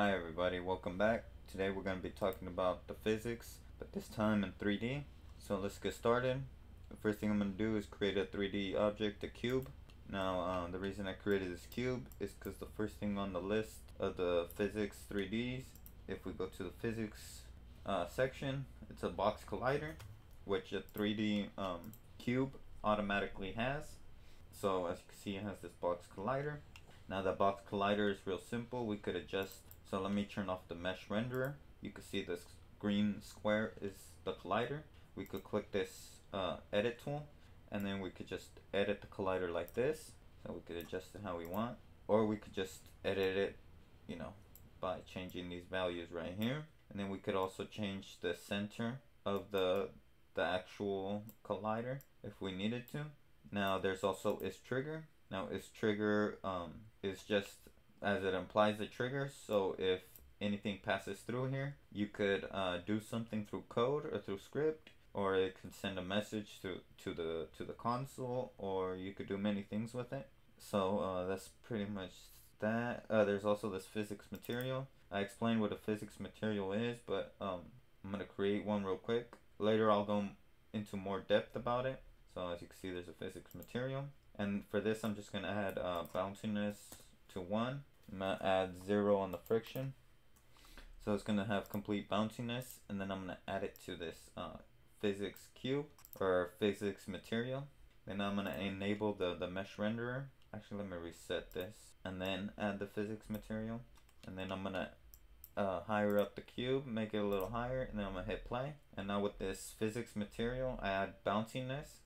Hi everybody, welcome back. Today we're going to be talking about the physics, but this time in 3D. So let's get started. The first thing I'm going to do is create a 3D object, a cube. Now uh, the reason I created this cube is because the first thing on the list of the physics 3Ds, if we go to the physics uh, section, it's a box collider, which a 3D um, cube automatically has. So as you can see it has this box collider. Now the box collider is real simple. We could adjust so let me turn off the mesh renderer. You can see this green square is the collider. We could click this uh, edit tool and then we could just edit the collider like this. So we could adjust it how we want. Or we could just edit it, you know, by changing these values right here. And then we could also change the center of the the actual collider if we needed to. Now there's also is trigger. Now is trigger um, is just as it implies the trigger. So if anything passes through here, you could uh, do something through code or through script, or it can send a message to, to the to the console, or you could do many things with it. So uh, that's pretty much that. Uh, there's also this physics material. I explained what a physics material is, but um, I'm gonna create one real quick. Later I'll go into more depth about it. So as you can see, there's a physics material. And for this, I'm just gonna add uh, bounciness to one I'm gonna add zero on the friction. So it's gonna have complete bounciness and then I'm gonna add it to this uh, physics cube or physics material. Then I'm gonna enable the, the mesh renderer. Actually, let me reset this and then add the physics material. And then I'm gonna uh, higher up the cube, make it a little higher, and then I'm gonna hit play. And now with this physics material, I add bounciness.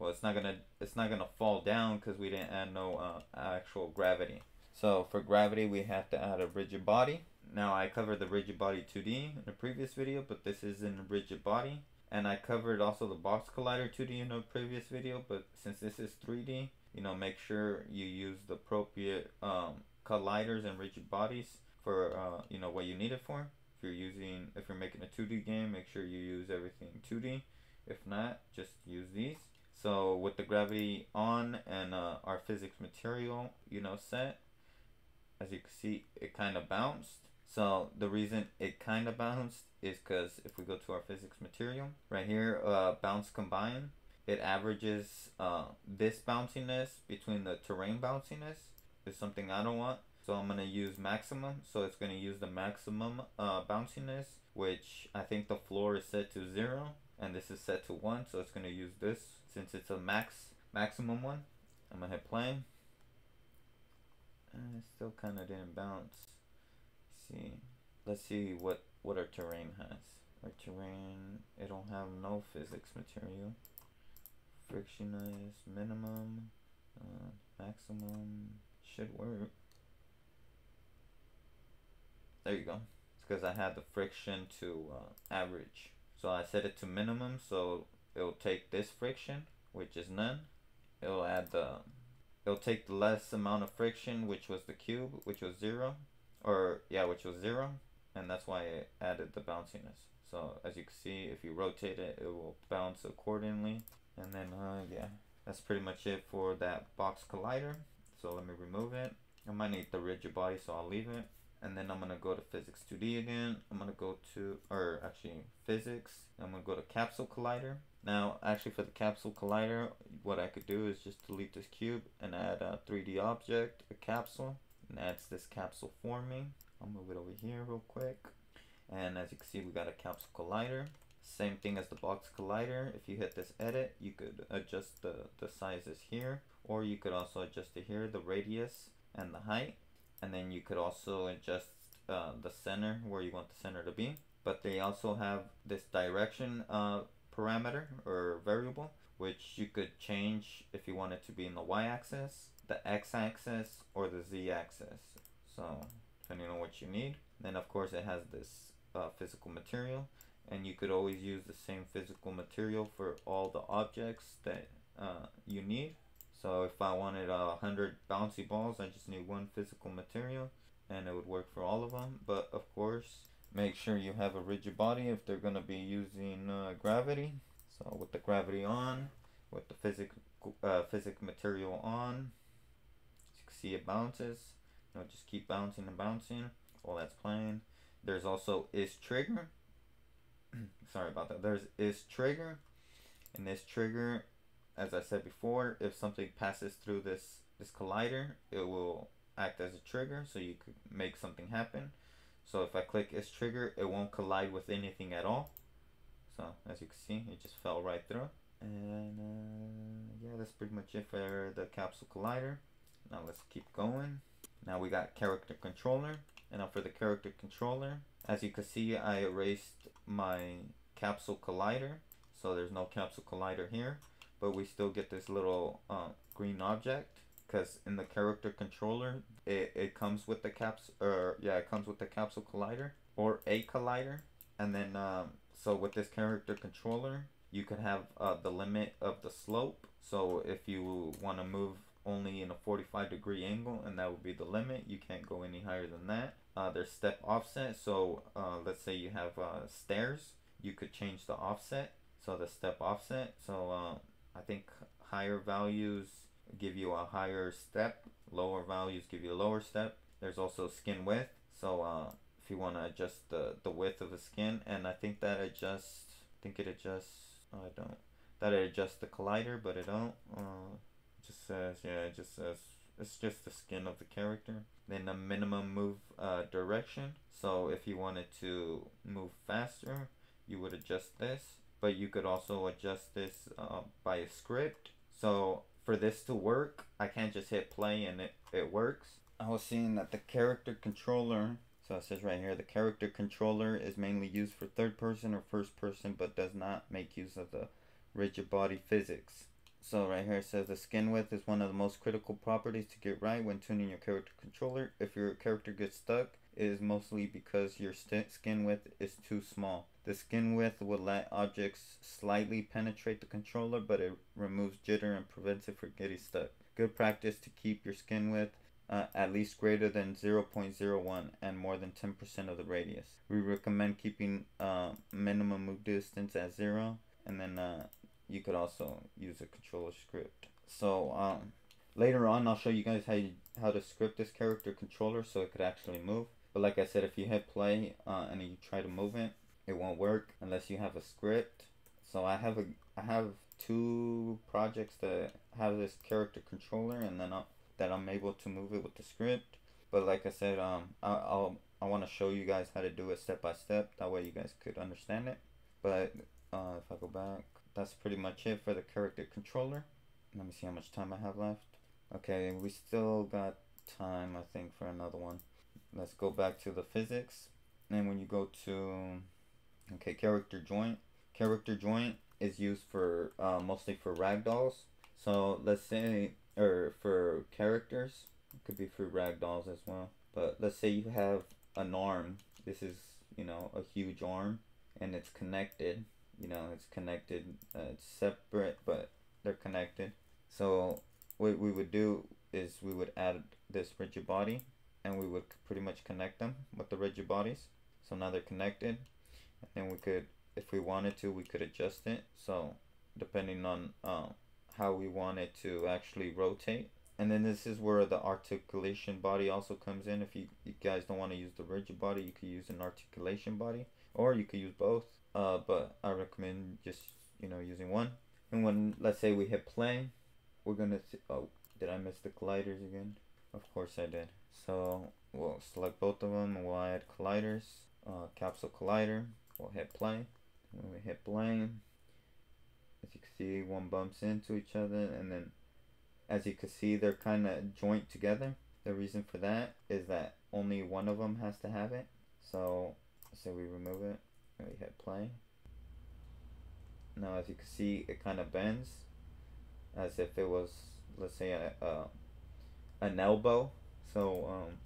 Well, it's not gonna it's not gonna fall down because we didn't add no uh, actual gravity. So for gravity, we have to add a rigid body. Now I covered the rigid body 2D in a previous video, but this is in rigid body. And I covered also the box collider 2D in a previous video, but since this is 3D, you know, make sure you use the appropriate um, colliders and rigid bodies for, uh, you know, what you need it for. If you're using, if you're making a 2D game, make sure you use everything 2D. If not, just use these. So with the gravity on and uh, our physics material, you know, set, as you can see, it kind of bounced. So the reason it kind of bounced is because if we go to our physics material, right here, uh, bounce combine, it averages uh, this bounciness between the terrain bounciness is something I don't want. So I'm going to use maximum. So it's going to use the maximum uh, bounciness, which I think the floor is set to 0 and this is set to 1. So it's going to use this since it's a max maximum one. I'm to hit play. And it still kind of didn't bounce. Let's see, let's see what what our terrain has. Our terrain, it don't have no physics material. Friction is minimum, uh, maximum should work. There you go. It's because I had the friction to uh, average. So I set it to minimum, so it'll take this friction, which is none. It'll add the it'll take the less amount of friction, which was the cube, which was zero, or yeah, which was zero, and that's why it added the bounciness. So as you can see, if you rotate it, it will bounce accordingly. And then uh, yeah, that's pretty much it for that box collider. So let me remove it. I might need the rigid body, so I'll leave it. And then I'm gonna go to physics 2D again. I'm gonna go to, or actually physics. I'm gonna go to capsule collider. Now, actually for the capsule collider, what I could do is just delete this cube and add a 3D object, a capsule, and adds this capsule forming. I'll move it over here real quick. And as you can see, we got a capsule collider. Same thing as the box collider. If you hit this edit, you could adjust the, the sizes here, or you could also adjust it here, the radius and the height. And then you could also adjust uh, the center, where you want the center to be. But they also have this direction uh, parameter or variable which you could change if you want it to be in the y-axis, the x-axis, or the z-axis. So depending on what you need. Then of course it has this uh, physical material and you could always use the same physical material for all the objects that uh, you need. So if I wanted a hundred bouncy balls, I just need one physical material and it would work for all of them. But of course, make sure you have a rigid body if they're going to be using uh, gravity so with the gravity on with the physic uh, physic material on you can see it bounces you know just keep bouncing and bouncing while that's playing. There's also is trigger. Sorry about that. There's is trigger, and this trigger, as I said before, if something passes through this this collider, it will act as a trigger, so you could make something happen. So if I click is trigger, it won't collide with anything at all. So as you can see, it just fell right through. And uh, yeah, that's pretty much it for the capsule collider. Now let's keep going. Now we got character controller. And now for the character controller, as you can see, I erased my capsule collider. So there's no capsule collider here, but we still get this little uh, green object because in the character controller, it, it comes with the caps, or yeah, it comes with the capsule collider or a collider. And then, um, so with this character controller, you can have uh, the limit of the slope. So if you want to move only in a 45 degree angle and that would be the limit, you can't go any higher than that. Uh, there's step offset. So uh, let's say you have uh, stairs, you could change the offset. So the step offset. So uh, I think higher values give you a higher step, lower values give you a lower step. There's also skin width. So uh, if you want to adjust the, the width of the skin, and I think that adjusts, I think it adjusts I don't. That it adjusts the collider, but it don't. Uh, it just says, yeah, it just says, it's just the skin of the character. Then the minimum move uh, direction. So if you wanted to move faster, you would adjust this. But you could also adjust this uh, by a script. So for this to work, I can't just hit play and it, it works. I was seeing that the character controller so it says right here, the character controller is mainly used for third person or first person, but does not make use of the rigid body physics. So right here it says the skin width is one of the most critical properties to get right when tuning your character controller. If your character gets stuck, is mostly because your skin width is too small. The skin width will let objects slightly penetrate the controller, but it removes jitter and prevents it from getting stuck. Good practice to keep your skin width uh, at least greater than 0.01 and more than 10% of the radius. We recommend keeping uh, minimum move distance at 0 and then uh, you could also use a controller script. So um, later on I'll show you guys how, you, how to script this character controller so it could actually move. But like I said, if you hit play uh, and you try to move it, it won't work unless you have a script. So I have a I have two projects that have this character controller and then I'll that I'm able to move it with the script. But like I said, um, I, I'll I want to show you guys how to do it step by step. That way you guys could understand it. But uh, if I go back, that's pretty much it for the character controller. Let me see how much time I have left. Okay, we still got time, I think, for another one. Let's go back to the physics. And when you go to, okay, character joint. Character joint is used for, uh, mostly for ragdolls. So let's say or for characters. It could be for ragdolls as well. But let's say you have an arm. This is, you know, a huge arm and it's connected. You know, it's connected. Uh, it's separate, but they're connected. So what we would do is we would add this rigid body and we would pretty much connect them with the rigid bodies. So now they're connected. And then we could, if we wanted to, we could adjust it. So depending on uh, how we want it to actually rotate. And then this is where the articulation body also comes in. If you, you guys don't want to use the rigid body, you could use an articulation body. Or you could use both. Uh, but I recommend just, you know, using one. And when, let's say we hit play, we're going to, oh, did I miss the colliders again? Of course I did. So we'll select both of them we'll add colliders. Uh, capsule collider. We'll hit play. When we hit play, as you can see one bumps into each other and then as you can see they're kind of joint together the reason for that is that only one of them has to have it so say we remove it and we hit play now as you can see it kind of bends as if it was let's say a, a an elbow. So um,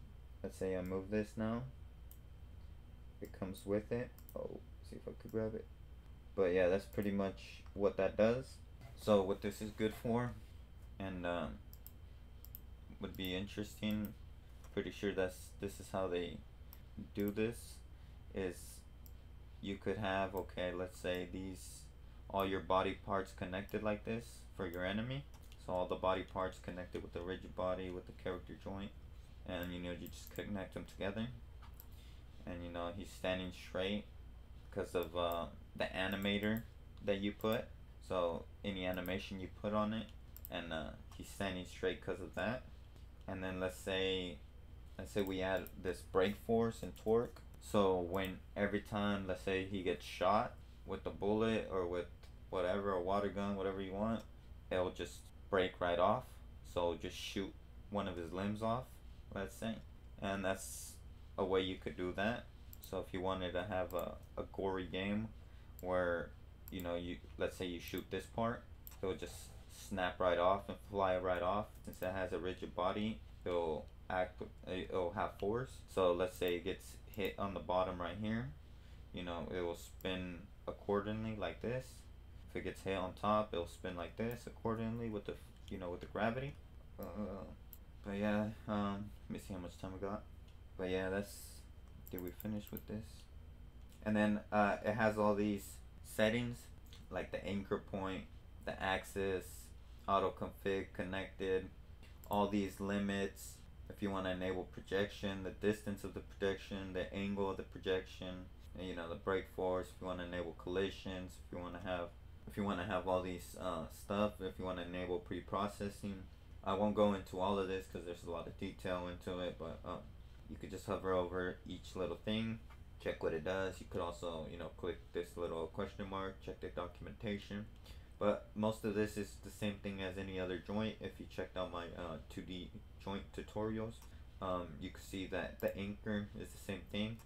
let's say I move this now. It comes with it. Oh see if I could grab it. But yeah that's pretty much what that does. So what this is good for and um, would be interesting pretty sure that's this is how they do this is you could have okay let's say these all your body parts connected like this for your enemy so all the body parts connected with the rigid body with the character joint and you know you just connect them together And you know he's standing straight because of uh, the animator that you put. So any animation you put on it, and uh, he's standing straight because of that. And then let's say, let's say we add this break force and torque. So when every time, let's say he gets shot with the bullet or with whatever, a water gun, whatever you want, it'll just break right off. So just shoot one of his limbs off, let's say. And that's a way you could do that. So if you wanted to have a, a gory game where, you know, you let's say you shoot this part, it'll just snap right off and fly right off. Since it has a rigid body, it'll act, it'll have force. So let's say it gets hit on the bottom right here, you know, it will spin accordingly like this. If it gets hit on top, it'll spin like this accordingly with the, you know, with the gravity. Uh, but yeah, um, let me see how much time we got. But yeah, that's, did we finish with this? And then uh, it has all these settings, like the anchor point, the axis, auto config connected, all these limits. If you want to enable projection, the distance of the projection, the angle of the projection, and, you know the break force. If you want to enable collisions, if you want to have, if you want to have all these uh, stuff, if you want to enable pre-processing. I won't go into all of this because there's a lot of detail into it, but uh, you could just hover over each little thing, check what it does. You could also, you know, click this little question mark, check the documentation. But most of this is the same thing as any other joint. If you checked out my uh, 2D joint tutorials, um, you can see that the anchor is the same thing.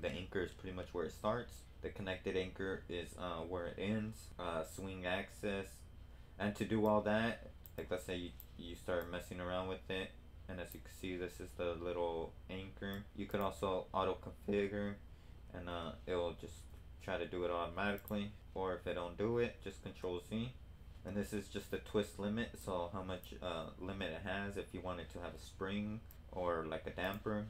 The anchor is pretty much where it starts. The connected anchor is uh, where it ends. Uh, swing axis. And to do all that, like let's say you, you start messing around with it, and as you can see this is the little anchor. You could also auto configure and uh, it will just try to do it automatically or if it don't do it just control Z and this is just the twist limit so how much uh, limit it has if you wanted to have a spring or like a damper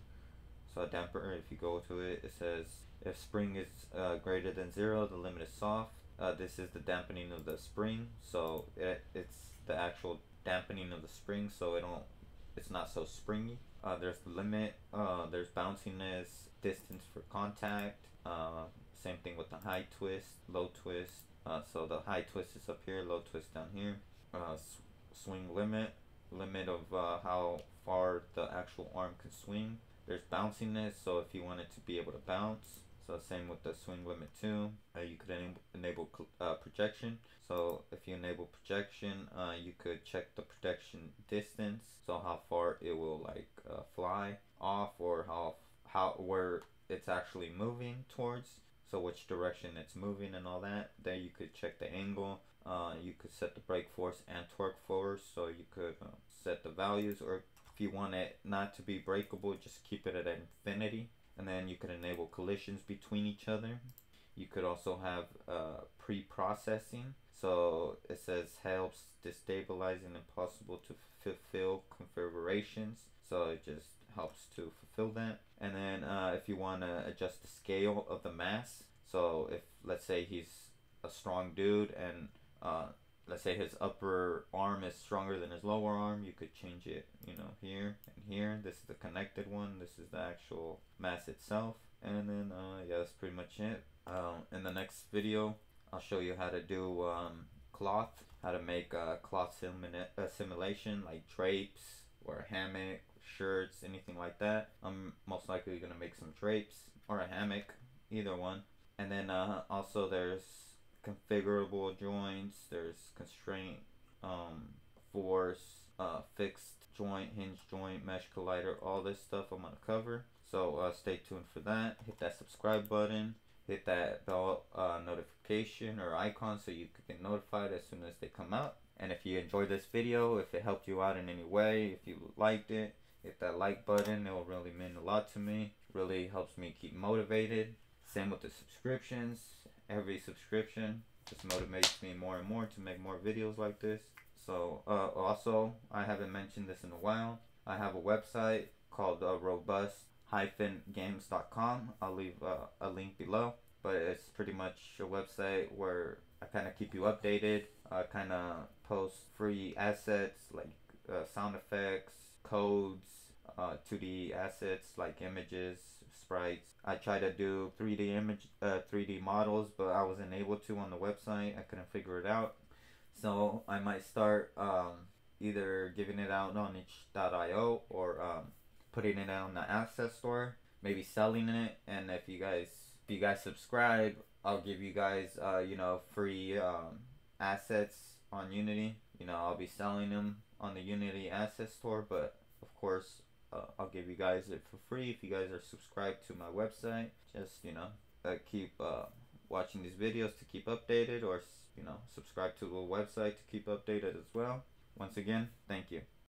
a damper if you go to it it says if spring is uh, greater than zero the limit is soft uh, this is the dampening of the spring so it, it's the actual dampening of the spring so it don't it's not so springy uh, there's the limit uh, there's bounciness distance for contact uh, same thing with the high twist, low twist. Uh, so the high twist is up here, low twist down here. Uh, swing limit, limit of uh, how far the actual arm can swing. There's bounciness, so if you want it to be able to bounce. So same with the swing limit too. Uh, you could enable, enable uh, projection. So if you enable projection, uh, you could check the projection distance. So how far it will like uh, fly off or how how where it's actually moving towards so which direction it's moving and all that there you could check the angle uh, you could set the break force and torque force so you could uh, set the values or if you want it not to be breakable just keep it at infinity and then you could enable collisions between each other. You could also have uh, pre-processing. So it says helps destabilizing impossible to fulfill configurations. So it just helps to fulfill that. And then uh, if you want to adjust the scale of the mass, so if let's say he's a strong dude and uh, let's say his upper arm is stronger than his lower arm, you could change it, you know, here and here. This is the connected one. This is the actual mass itself. And then, uh, yeah, that's pretty much it. Um, in the next video, I'll show you how to do um, cloth, how to make a cloth simula- uh, simulation like drapes or a hammock shirts, anything like that. I'm most likely gonna make some drapes or a hammock, either one. And then uh, also there's configurable joints, there's constraint, um, force, uh, fixed joint, hinge joint, mesh collider, all this stuff I'm gonna cover. So uh, stay tuned for that. Hit that subscribe button. Hit that bell uh, notification or icon so you can get notified as soon as they come out. And if you enjoyed this video, if it helped you out in any way, if you liked it, hit that like button. It will really mean a lot to me. Really helps me keep motivated. Same with the subscriptions. Every subscription just motivates me more and more to make more videos like this. So uh, also, I haven't mentioned this in a while. I have a website called uh, robust-games.com. I'll leave uh, a link below. But it's pretty much a website where I kind of keep you updated. I kind of post free assets like uh, sound effects, codes, uh, 2D assets like images, sprites. I tried to do 3D image, uh, 3D models, but I wasn't able to on the website. I couldn't figure it out. So I might start um, either giving it out on itch.io or um, putting it out on the asset store, maybe selling it. And if you guys, if you guys subscribe, I'll give you guys, uh, you know, free um, assets on Unity. You know, I'll be selling them on the Unity asset store, but of course, uh, I'll give you guys it for free if you guys are subscribed to my website. Just you know, uh, keep uh, watching these videos to keep updated, or you know, subscribe to the website to keep updated as well. Once again, thank you.